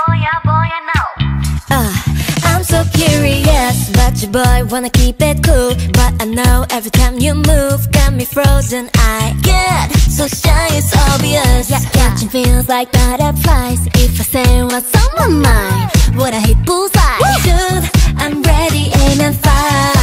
boya oh boya now. Uh, I'm so curious, but your boy wanna keep it cool. But I know every time you move, got me frozen. I get so shy, it's obvious. Yeah, catching feels like butterflies. If I say what's on my mind, what I hit bullseye? Woo! Dude, I'm ready, aim and fire.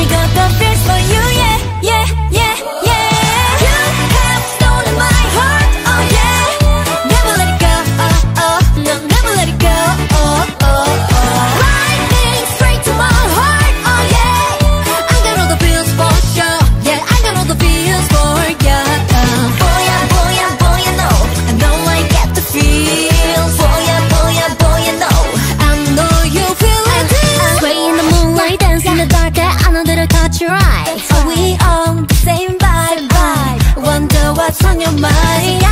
い方 not right. We on the same vibe, vibe. Wonder what's on your mind.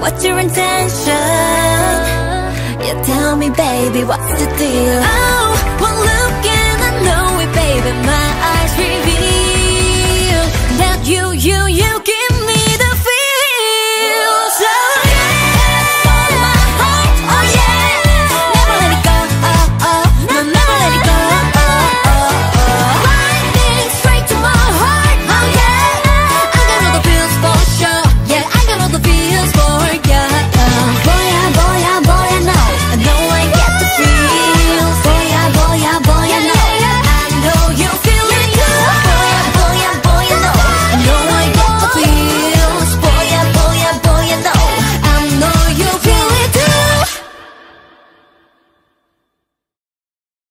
what's your intention? You tell me, baby, what's the deal? Oh.